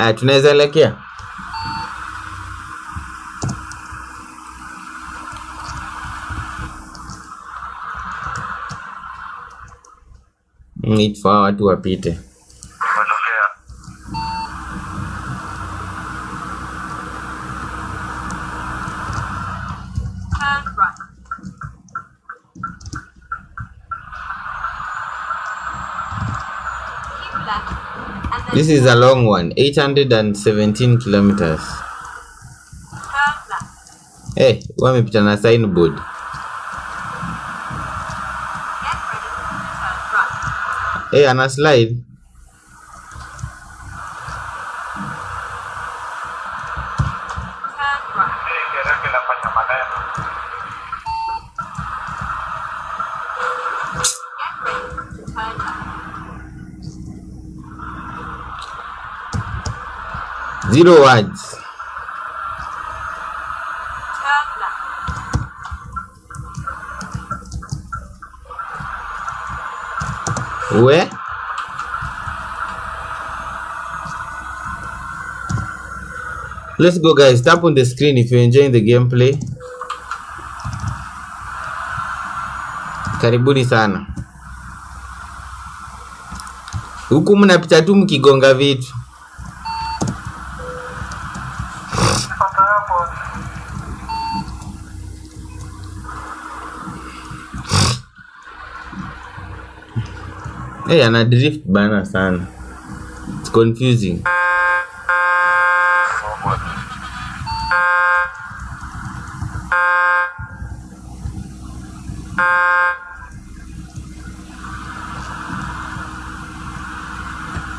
Ah, tunaweza elekea. Need for watu wapite. Umetokea. Turn right. Keep left. And then This is a long one, 817 kilometers. Hey, wamepita na signboard. Hey, ana slide. Turn right. Hii gereke inafanya maneno. Get ready to turn left. Zero words. uwe Let's go guys, tap on the screen if you're enjoying the gameplay. Karibuni sana. Huku mnapita tu mkigonga vitu. Hey, ana drift bana sana. It's confusing.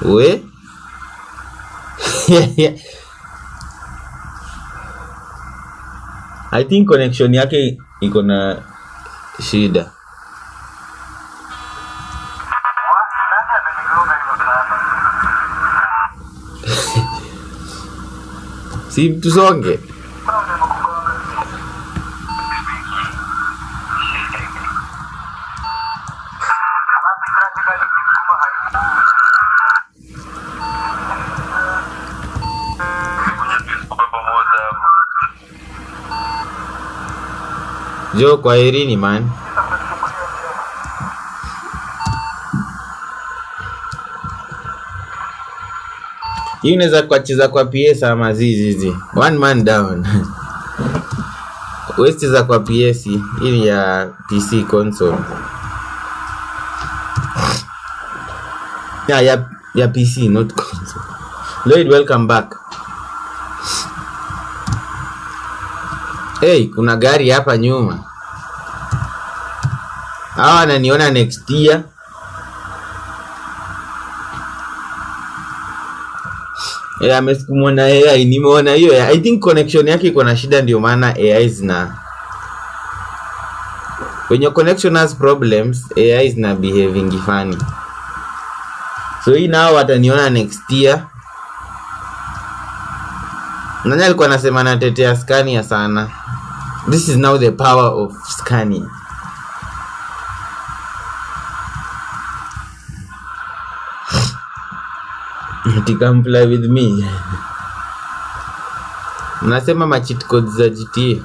We? I think connection yake iko na shida. What? Nani amenigonga hivyo sana? Si tusonge. Mbona nimekugonga? Alafu practically nikisukuma haimove. Kuja tusukume pamoja tusonge. Jo, kwa herini man. Hii unaweza kuacheza kwa PS ama zizizi. One man down. West za kwa PS, ili ya PC console. ya, ya, ya PC not console. Lloyd, welcome back. Hey, kuna gari hapa nyuma. Hawa ananiona next year. Yeah, amesukumwa AI. Nimeona hiyo. I think connection yake iko na shida, ndio maana AI zina when your connection has problems, AI zina behaving funny. So hii nao wataniona next year. Nani alikuwa anasema natetea Scania sana? This is now the power of Scania. Ati come fly with me. Mnasema machit codes za GTA.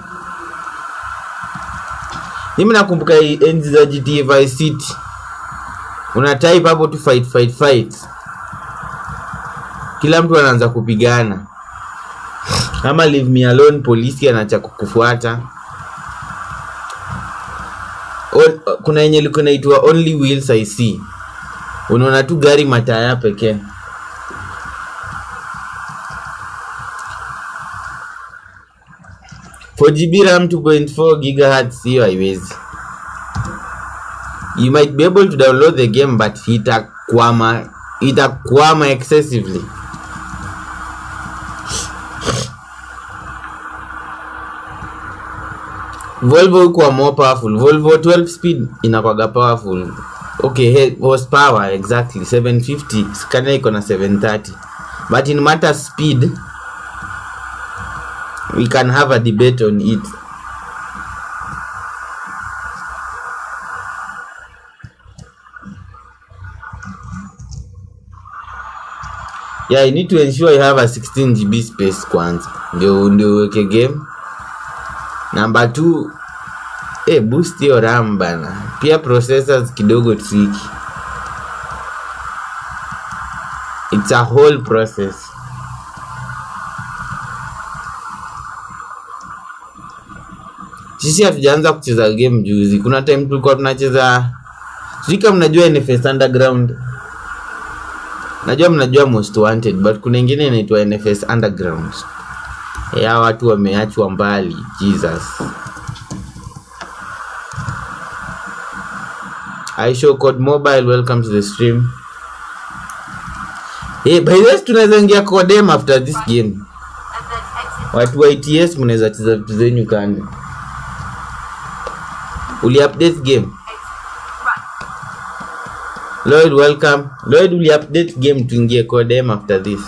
Mimi nakumbuka enzi za GTA Vice City. Una type hapo tu fight fight fight. Kila mtu anaanza kupigana. Ama leave me alone, polisi anacha kukufuata. Kuna yenye liko naitwa only wheels I see. Unaona tu gari mataya pekee. GB RAM 2.4 GHz hiyo haiwezi. You might be able to download the game but itakwama itakwama excessively. Volvo ikuwa more powerful. Volvo 12 speed inakwaga powerful. Okay, horse horsepower exactly 750. Scania iko na 730. But in matter speed we can have a debate on it. yeah you need to ensure you have a 16 gb space kwanza ndio ndio game. Number two eh boost hiyo ram bana. Pia processors kidogo tricky. It's a whole process sisi hatujaanza kucheza game juzi. Kuna time tulikuwa tunacheza sijui kama mnajua nfs underground. Najua mnajua most wanted but kuna ingine inaitwa nfs underground. Ya watu wameachwa mbali. Jesus. I show code mobile welcome to the stream. Hey, by the way tunaweza ingia codem after this game. Watu wa its mnaweza cheza vitu zenyu kando uli update game? Lloyd welcome. Lloyd uli update game tuingie codem after this?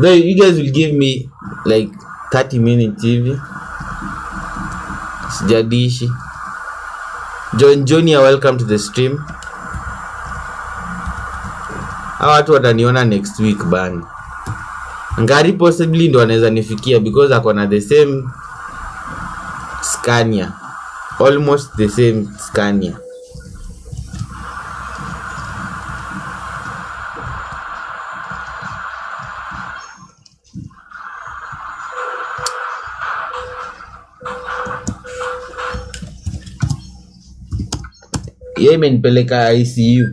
Though you guys will give me like 30 minutes hivi. Sijadishi john junior welcome to the stream. Hawa watu wataniona next week bana. Ngari possibly ndo anaweza nifikia because ako na the same scania. Almost the same scania. Hiyo imenipeleka icu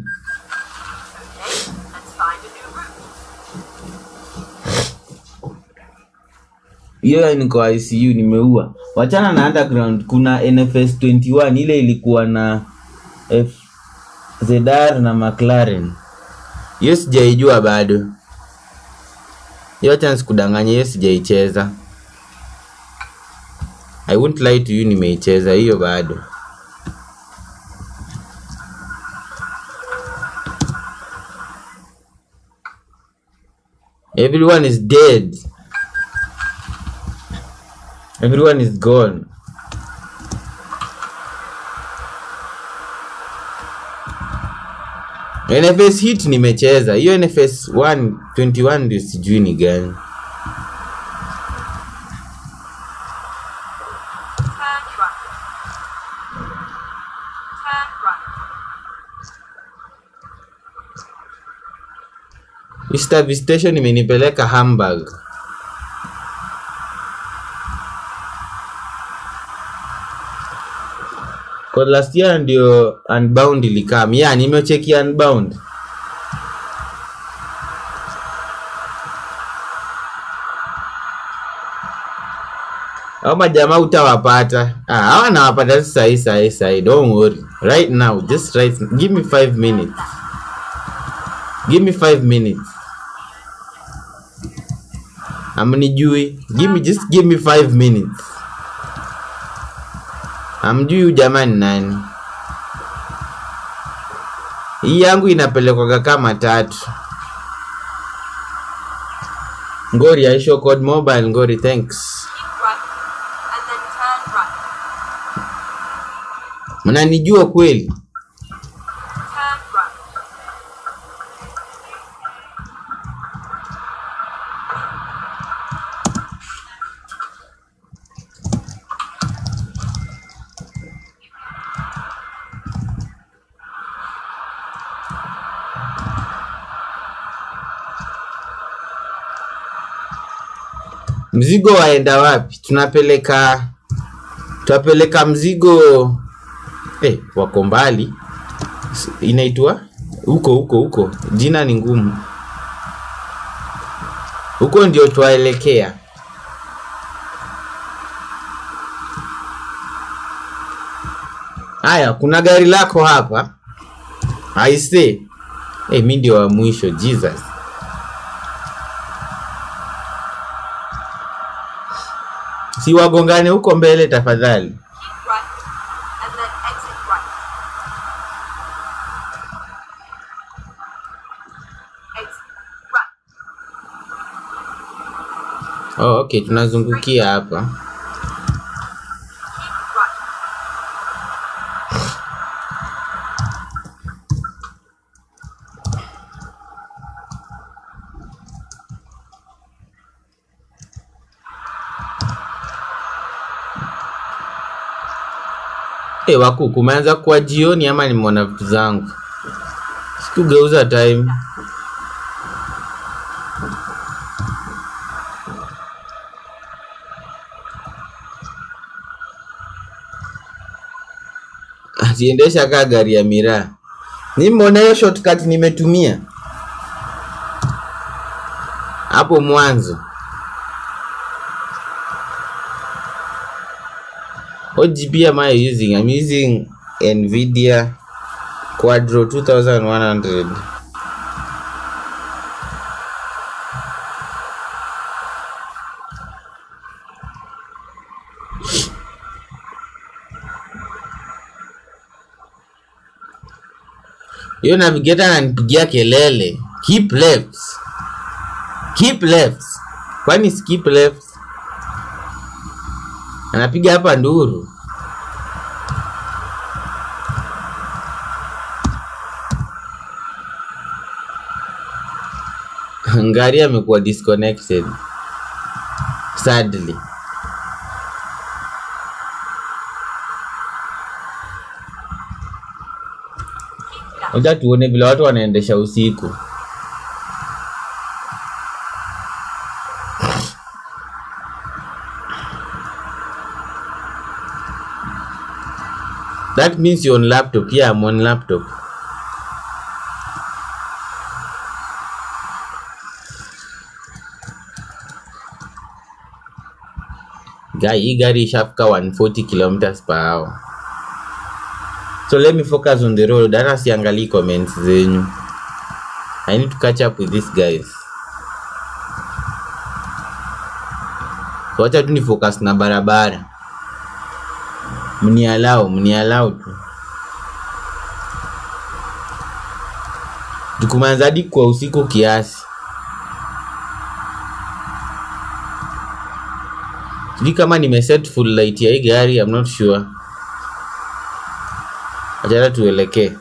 hiyo niko icu nimeua. Wachana na underground kuna nfs 21 ile ilikuwa na F zedar na mclaren. Hiyo sijaijua bado. Hiyo chance kudanganya hiyo sijaicheza. I won't lie to you nimeicheza hiyo bado. Everyone is dead everyone is gone. Nfs hit nimecheza. Hiyo nfs 1 21 ndio sijui ni gani. Easter station imenipeleka hamburg kwa last year ndio unbound ilikam. Ya nimecheki unbound. Au majamaa utawapata. Ah, hawa nawapata sai sai sahii don't worry. Right now just right. Give me five minutes. Give me five minutes. Amnijui give me just give me five minutes amjui huyu jamani nani? Hii yangu inapelekwaga kama tatu. Ngori aisho code mobile ngori thanks. Mnanijua kweli mzigo waenda wapi? Tunapeleka tunapeleka mzigo eh, wako mbali. Inaitwa huko huko huko. Jina ni ngumu. Huko ndio twaelekea. Haya kuna gari lako hapa. Aise hey, mi ndio wa mwisho jesus si wagongane huko mbele tafadhali. Oh, okay tunazungukia hapa waku kumeanza kuwa jioni ama nimeona vitu zangu. Sikugeuza time. Ziendesha kaa gari ya miraa. Nimeona hiyo shortcut nimetumia. Hapo mwanzo what GPU am I using? I'm using NVIDIA Quadro 2100. Hiyo navigator ananipigia kelele. Keep left. Keep left. Kwani skip left? Anapiga hapa nduru. Ngari amekuwa disconnected. Sadly. Wacha tuone vile watu wanaendesha usiku. That means you're on laptop. Yeah, I'm on laptop. Guy, hii gari ishafika 140 kilometers per hour. So let me focus on the road. Hata siangalii comments zenyu. I need to catch up with these guys. So wacha tu ni focus na barabara. Mnialau, mnialau tu. Tukumanza hadi kwa usiku kiasi. Sijui kama nimeset full light ya hii gari, I'm not sure. Achana tuelekee.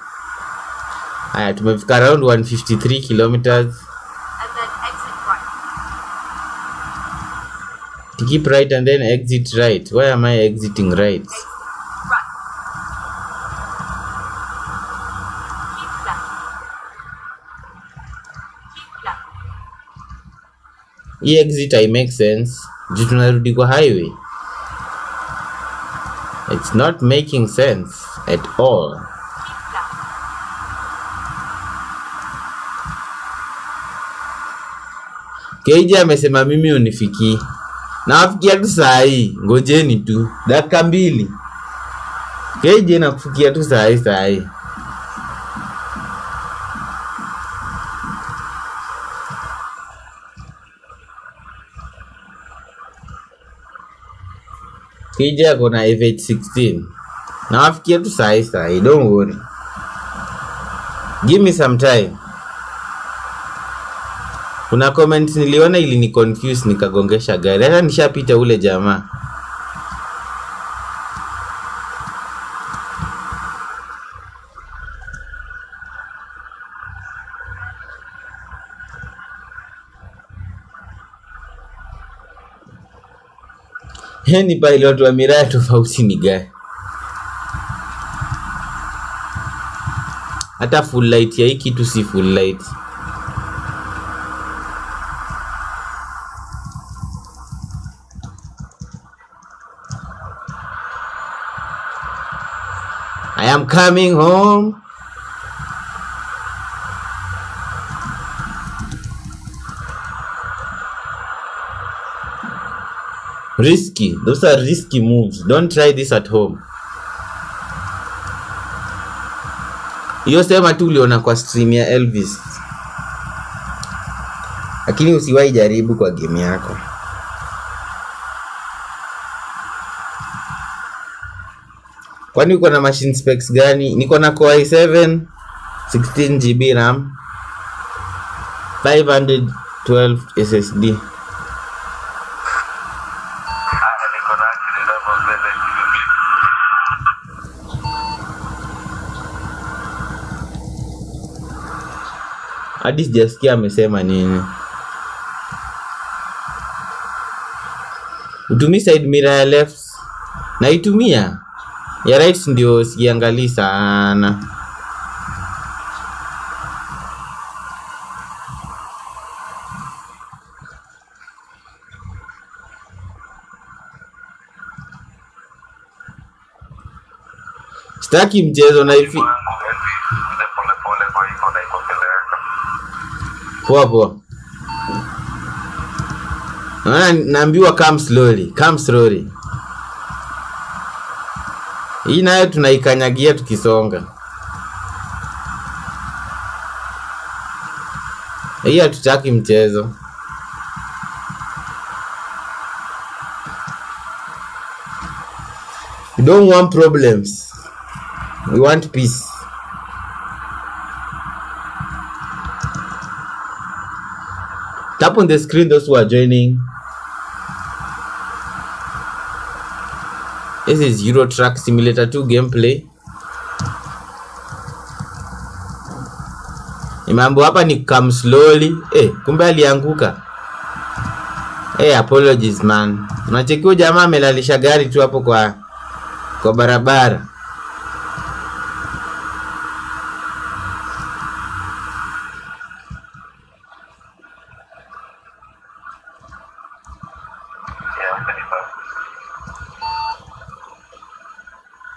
Haya, tumefika around 153 kilometers. keep right and then exit right. Why am I exiting right? Exit right. Keep left. Keep left. Hii exit I make sense. Juu tunarudi kwa highway. It's not making sense at all. Keija amesema mimi unifikii. Nawafikia tu saa hii. Ngojeni tu. Dakika mbili. Keija nakufikia tu saa hii saa hii. Keija ako na F816. Nawafikia tu sahi, saa. Don't worry. Give me some time. Kuna comment niliona ili ni confuse nikagongesha gari. Hata nishapita ule jamaa. Yani watu wa miraa tofauti ni gani? Hata full light ya hii kitu si full light. I am coming home. Risky. Those are risky moves. Don't try this at home. Hiyo sema tu uliona kwa stream ya Elvis, lakini usiwahi jaribu kwa game yako. Kwani uko na machine specs gani? Niko na Core i7 16 GB RAM 512 SSD. Haya, niko na akili ndogo mbele. Hadi sijasikia amesema nini. Utumii side mirror ya left. Naitumia. ya right ndio siangalii sana sitaki mchezo na hivi Wangu ende polepole kwa hivyo na iko mbele yako. Poa naona naambiwa come slowly come slowly. Hii nayo tunaikanyagia tukisonga. Hii hatutaki mchezo. We don't want problems. We want peace tap on the screen those who are joining? This is euro truck simulator 2 gameplay. Mambo hapa ni come slowly. Eh kumbe alianguka. Eh apologies man. Unachekiwa jamaa amelalisha gari tu hapo kwa kwa barabara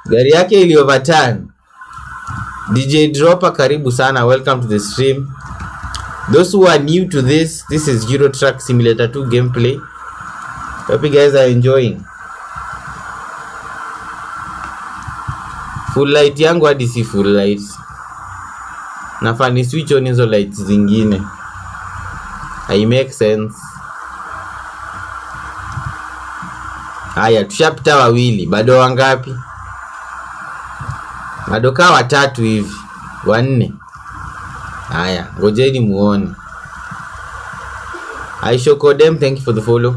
gari yake ili overturn dj dropper karibu sana. Welcome to the stream. Those who are new to this this is euro truck simulator 2 gameplay. Hope you guys are enjoying. Full light yangu hadi si full light. Nafaa ni switch on hizo lights zingine. I make sense. Haya tushapita wawili. Bado wangapi bado kaa watatu hivi wanne. Haya ngojeni muone. Aishokodem thank you for the follow.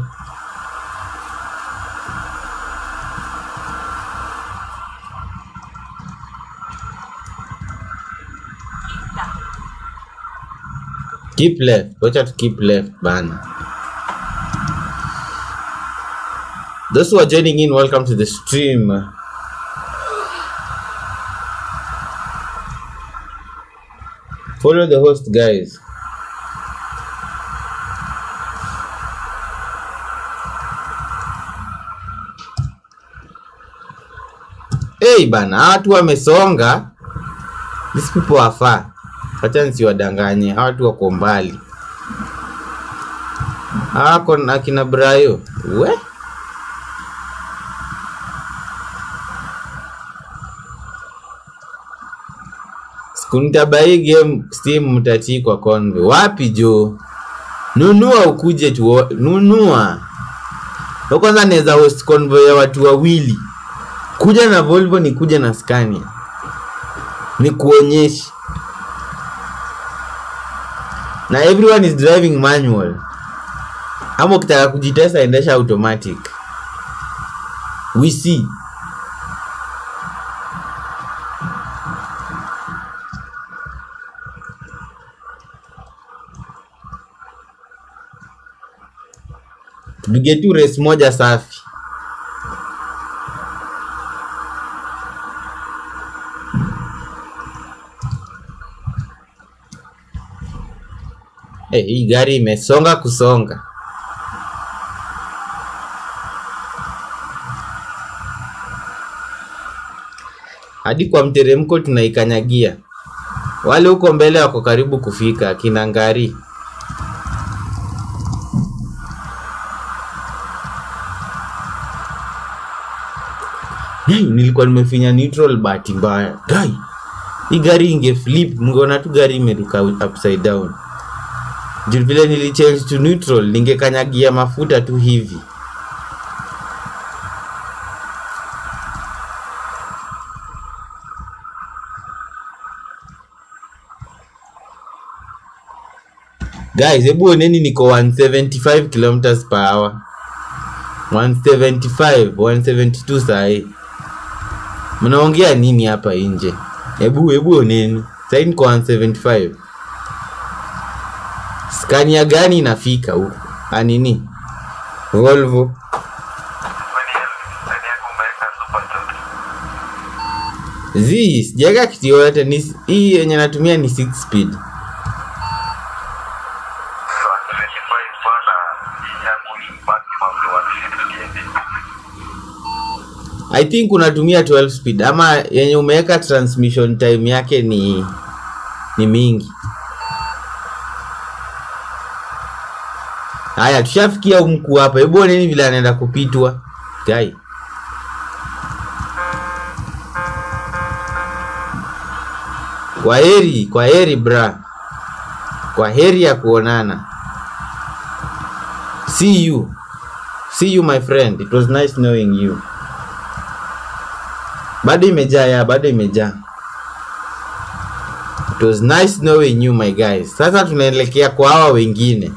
Keep left. wacha tu keep left bana. Those who are joining in welcome to the stream follow the host guys. Hey bana watu wamesonga. These people are far. Wacha nisiwadanganye hawa watu wako mbali. Na akina brayo. We siku nitabai game steam mtatii kwa konvi wapi jo nunua ukuje tuo nunua. Na kwanza naweza host convo ya watu wawili. Kuja na volvo ni kuja na scania. Ni kuonyeshi na everyone is driving manual. Ama ukitaka kujitesa endesha automatic. We see tupige tu race moja safi. Eh, hii gari imesonga kusonga. Hadi kwa mteremko tunaikanyagia wale huko mbele wako karibu kufika kina ngari Hey, nilikuwa nimefinya neutral bahati mbaya. Guy, hii gari inge flip mngeona tu gari imeruka upside down. Juu vile nilichange to neutral ningekanyagia mafuta tu hivi. Guys hebu oneni niko 175 kilometers per hour. 175 172 sahii mnaongea nini hapa nje? Hebu hebu oneni. Sahii niko 175 skania gani inafika huku? Anini volvo. Zi sijaweka kitu ni hii yenye natumia ni 6 speed So 25 bana yangu ni maximum ni 150 MB. I think unatumia 12 speed. Ama yenye umeweka transmission time yake ni ni mingi. Haya tushafikia umku hapa. Hebu oneni vile anaenda kupitwa. Gai kwa heri kwa heri bra. Kwa heri ya kuonana. See you. See you my friend. It was nice knowing you bado imejaa ya bado imejaa. It was nice knowing you my guys. Sasa tunaelekea kwa hawa wengine.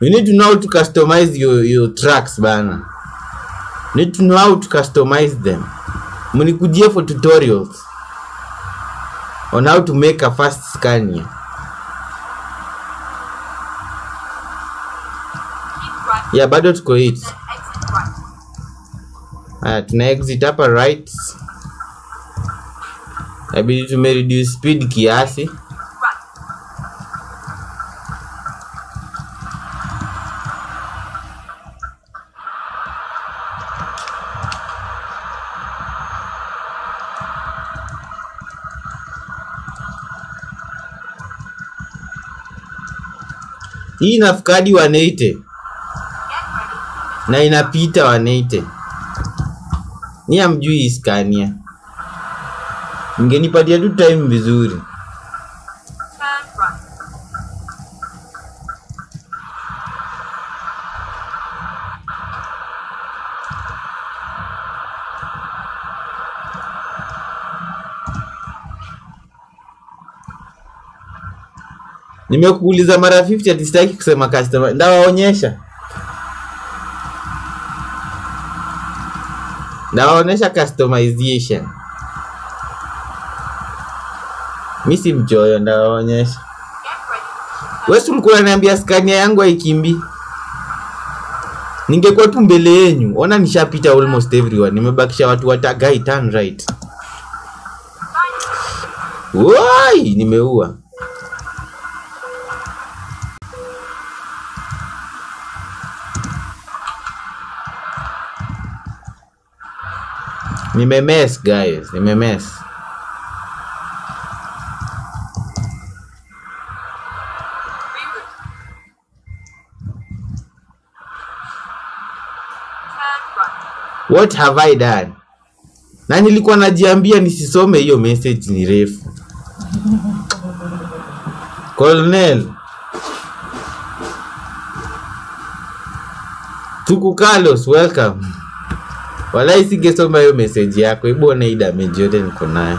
You need to know how to customize your, your tracks bana. You need to know how to customize them. Mnikujie for tutorials on how to make a fast scania ya bado tuko hit. Haya tuna exit hapa right. Inabidi tumereduce speed kiasi. Hii inafukadi 180 Get ready. Na inapita 180 ni amjui iskania. Skania mngenipatia tu time vizuri. Nimekuuliza mara 50 ati sitaki kusema customer. Ndawaonyesha ndawaonyesha customization. Mi si mchoyo ndawaonyesha wesi ulikuwa skania yangu haikimbi ningekuwa tu mbele yenyu ona nishapita almost everyone. Nimebakisha watu watagai turn right. Wai nimeua nimemes guys nimemes what have i done? Na nilikuwa najiambia nisisome hiyo message ni refu. Colonel. Tuku carlos welcome walai singesoma hiyo message yako hebu ona hii damage yote niko nayo.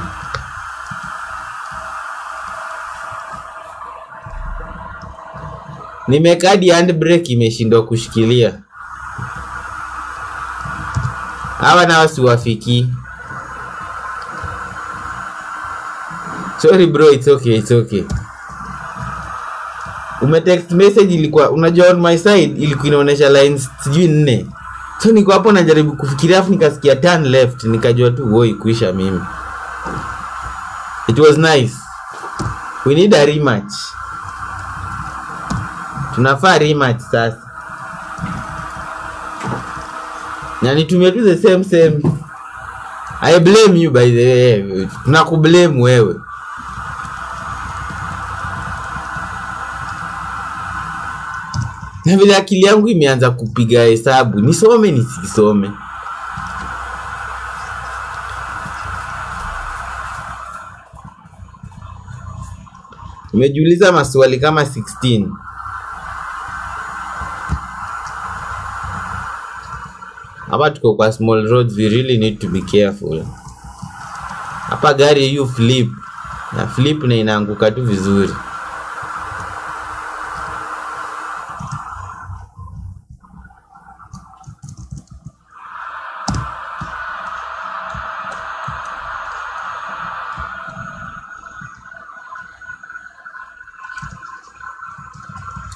Nimekadi handbrake imeshindwa kushikilia. Hawa nao siwafikii sorry bro it's okay it's okay. Umetext message ilikuwa unajua on my side ilikuwa inaonyesha lines sijui nne so niko hapo najaribu kufikiria afu nikasikia turn left nikajua tu woi kuisha mimi. It was nice. We need a rematch. Tunafaa rematch sasa. Na nitumie tu the same same. I blame you by the way. Tunakublame wewe na vile akili yangu imeanza kupiga hesabu nisome nisisome nimejiuliza maswali kama 16 hapa tuko kwa small roads we really need to be careful. Hapa gari hiyo flip na flip na inaanguka tu vizuri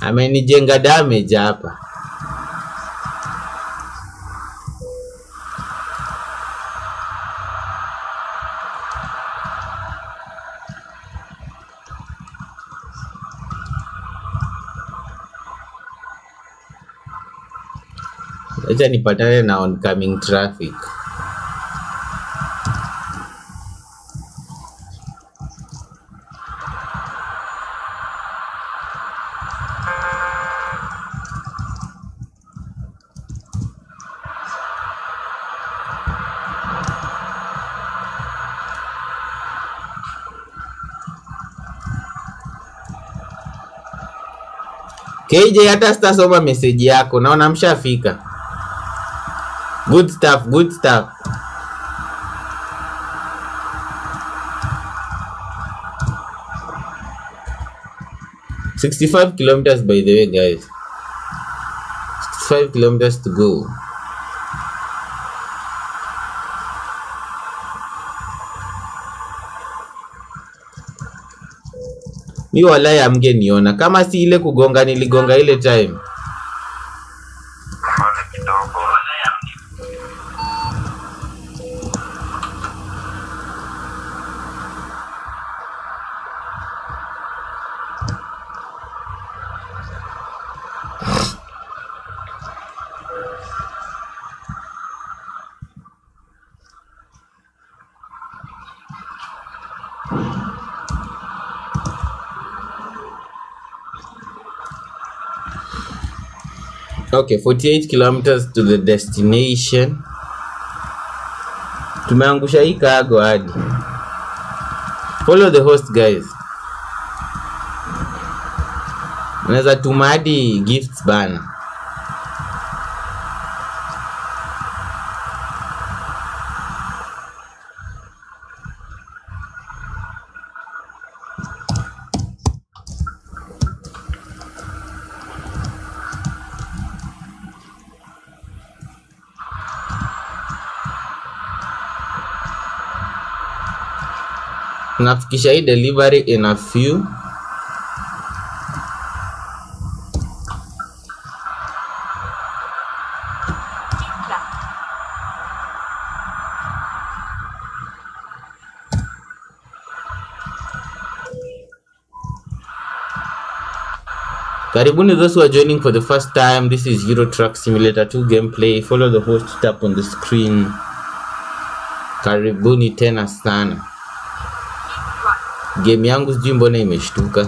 amenijenga damage hapa. Acha nipatane na oncoming traffic. KJ hata sitasoma meseji yako naona mshafika good stuff good stuff Sixty-five kilometers by the way, guys. Sixty-five kilometers to go. Mi walai amgeniona kama si ile kugonga niligonga ile time. Okay, 48 kilometers to the destination. Tumeangusha hii cargo hadi. Follow the host guys. Unaweza tuma hadi gifts bana. Tunafikisha hii delivery in a few. Karibuni those who are joining for the first time. This is Euro Truck Simulator 2 gameplay. Follow the host tap on the screen. Karibuni tena sana. Game yangu sijui mbona imeshtuka.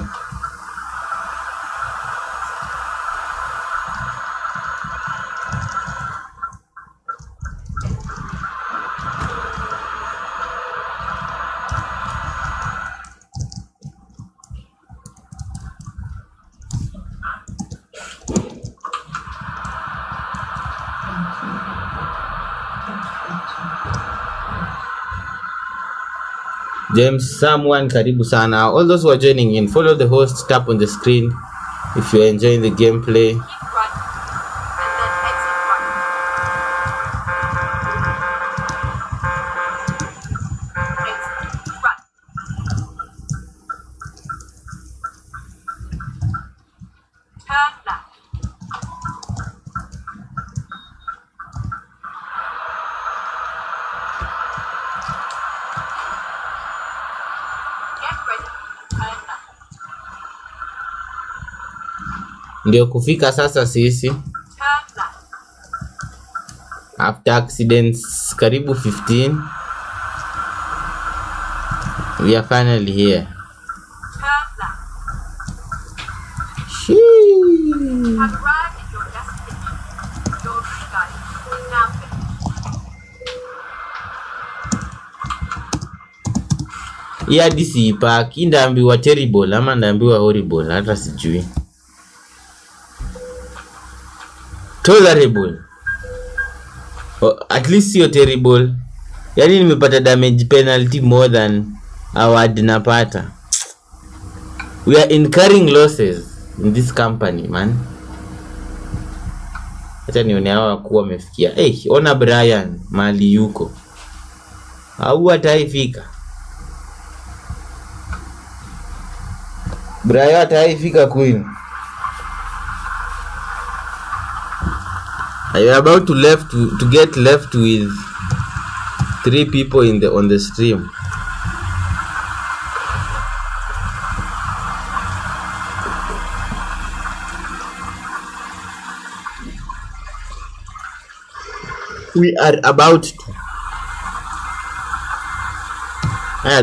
James someone karibu sana. All those who are joining in, follow the host, tap on the screen if you're enjoying the gameplay. Keep right. And then exit right. Exit right. Turn left. Get ready. Turn left. Ndio kufika sasa sisi. After accidents karibu 15 we are finally here. Hii hadi siipaki ndaambiwa terrible ama ndaambiwa horrible? Hata sijui tolerable. Oh, at least sio terrible. Yaani nimepata damage penalty more than award napata. We are incurring losses in this company man. Hata nione hawa wakuu wamefikia. Hey, ona brian mali yuko. Au ataifika Brian ataifika kwenu. Are you about to left to, to get left with three people in the on the stream? we are about to.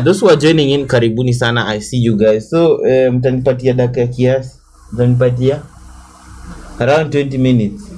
Those who are joining in karibuni sana. I see you guys. So eh, mtanipatia dakika kiasi? Mtanipatia? Around 20 minutes